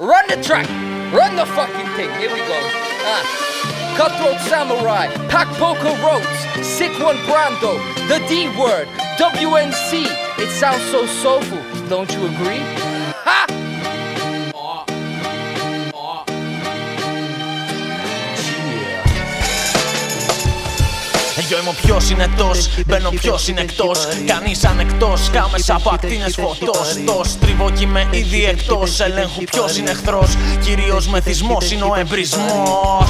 Run the track. Run the fucking thing. Here we go. Ah. Cutthroat Samurai, Pack Poker Roads, Sick One Brando, The D Word, WNC. It sounds so soulful, don't you agree? Ha! Yo είμαι πιο συνετό, μπαίνω πιο συνεκτό. Κανείς ανεκτός, κάμεσα από ακτίνε φωτός. Το στρίβω κι είμαι ήδη εκτός. Ελέγχου ποιος είναι εχθρός. Κυρίως μεθυσμό είναι ο εμπρισμός.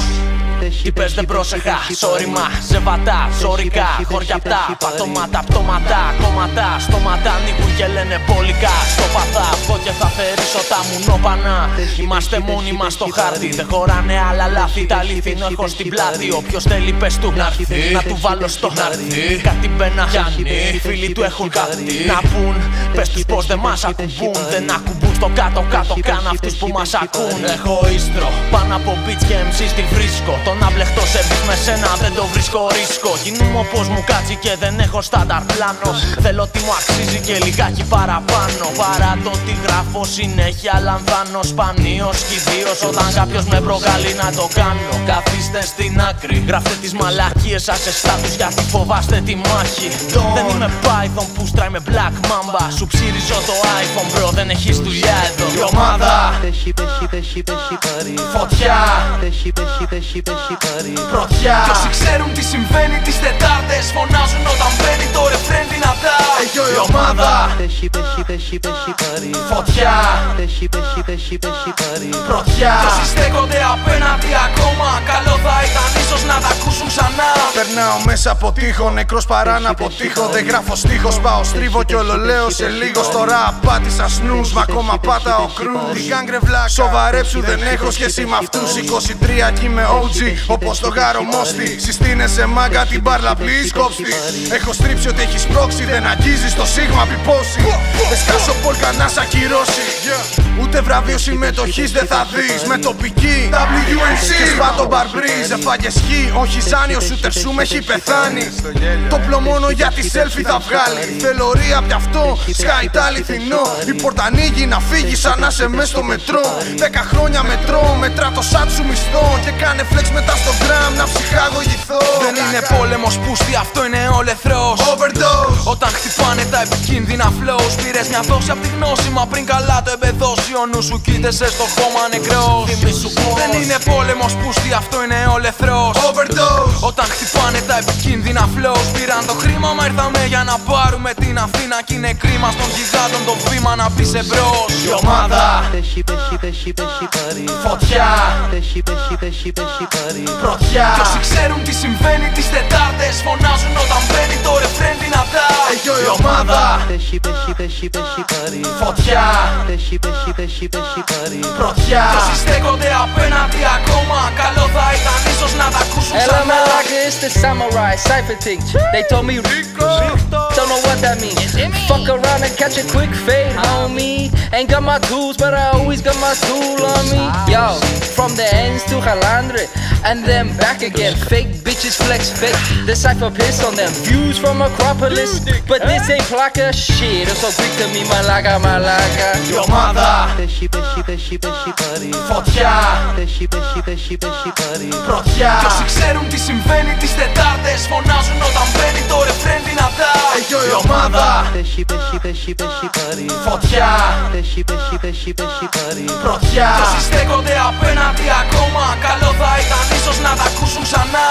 Τι πες δεν πρόσεχα, σώριμα, ζεβατά, ζωρικά, χωριαπτά, πατώματα, πτώματα, κόμματα, στόματα ανοίγουν και λένε πολικά, στο παθά, αυτό και θα θερήσω τα μουνόπανα Είμαστε μόνοι μας στο χάρτη, δεν χωράνε άλλα λάθη, τα αλήθινο έχω στην πλάτη, όποιος θέλει πες του να να του βάλω στο χάρτη, κάτι μπαίνα πιάνει, οι φίλοι του έχουν κάτι, να πουν, πες τους πως δεν μας ακουμπούν, δεν ακουμπούν στο κάτω κάτω, καν αυτούς που μας ακούν, έχω ίστρο, πάνω από beats και MC στη βρίσκω, να μπλεχτώ σε μπεις με σένα δεν το βρίσκω ρίσκο. Κινούμαι όπως μου κάτσει και δεν έχω στάνταρ πλάνο. Θέλω τι μου αξίζει και λιγάκι παραπάνω. Παρά το ότι γράφω συνέχεια λαμβάνω. Σπανίως κι ιδίως Όταν κάποιος με προκαλεί να το κάνω. Καθίστε στην άκρη Γράφτε τις μαλακίες σας σε στάτους γιατί φοβάστε τη μάχη. Δεν είμαι Python που στράει με Black Mamba. Σου ψήριζω το iPhone bro δεν έχεις δουλειά εδώ Η ομάδα. Φωτιά. Πρωτιά Κι όσοι ξέρουν τι συμβαίνει τις Τετάρτες Φωνάζουν όταν μπαίνει το ρεφρέν δυνατά. Η ομάδα. Φωτιά. Πρωτιά Κι όσοι στέκονται απέναντι ακόμα Καλό θα ήταν ίσως να τα ακούσουν ξανά Περνάω μέσα από τείχο, νεκρός παρά να αποτύχω Δεν γράφω στίχος, πάω στρίβω κι όλο λέω σε λίγο Στο ραπ πάτησα σνούς, μα ακόμα ο κρούς Τι γκάγκρε βλάκα, σοβαρέψου δεν έχω σχέση με αυτούς. 23 κι είμαι OG, όπως το γάρο μόστι. Συστήνεσαι μάγκα την μπάρλα please κόψτη Έχω στρίψει ότι έχεις πρόξει, δεν αγγίζεις το σίγμα πιπώσει Δεν σκάσω πόλκα να σ' ακυρώσει. Ούτε βραβείο συμμετοχής δεν θα δεις. Με τοπική WNC και σπάτο μπαρμπρίζ. Έφαγες χ, όχι ζάνιο, ούτε σου με έχει πεθάνει. Το πλό μόνο για τη selfie θα βγάλει. Θέλω ρία πια αυτό, σκάει τα αληθινό. Η πόρτα ανοίγει να φύγει σαν να σε μες στο μετρό. Δέκα χρόνια μετρό, μετρά το σάτ σου μισθό. Και κάνε flex μετά στο gram να ψυχαγωγηθώ. Δεν είναι πόλεμος πούστη, αυτό είναι όλεθρο. Overdose. Όταν χτυπάνε τα επικίνδυνα flows, πήρες μια δόση από τη γνώση. Μα πριν καλά το εμπεδώσει, ο νους σου κοίτασε στο χώμα νεκρός. Δεν είναι πόλεμος πούστη, αυτό είναι όλεθρο. Overdose. Όταν χτυπάνε τα επικίνδυνα flows, πήραν το χρήμα. Μα ήρθαμε για να πάρουμε την Αθήνα. Κι είναι κρίμα στον γιγάντων το βήμα να πει εμπρό. Η ομάδα Φωτιά Πρωτιά Κι όσοι ξέρουν τι συμβαίνει τις Τετάρτες Φωνάζουν όταν μπαίνει το ρεφρέν δυνατά η ομάδα Φωτιά Πρωτιά Κι όσοι στέκονται απέναντι ακόμα the samurai cipher thing. They told me Rico. Don't know what that means. Fuck around and catch a quick fade, homie. Ain't got my tools, but I always got my tool on me. Yo, from the ends to Galandre. And then back again. Fake bitches flex fake. The cipher piss on them. Views from Acropolis. But this eh? ain't placa shit. It's so quick to me, malaga, malaga. Your mother. Procia. συμβαίνει τις Τετάρτες Φωνάζουν όταν μπαίνει το ρεφρέν δυνατά. Εγιώ η ομάδα. Έχει, έχει, έχει, έχει πάρει. Φωτιά. Έχει, έχει, έχει, έχει πάρει. Πρωτιά Κι όσοι στέκονται απέναντι ακόμα. Καλό θα ήταν ίσως να τα ακούσουν ξανά.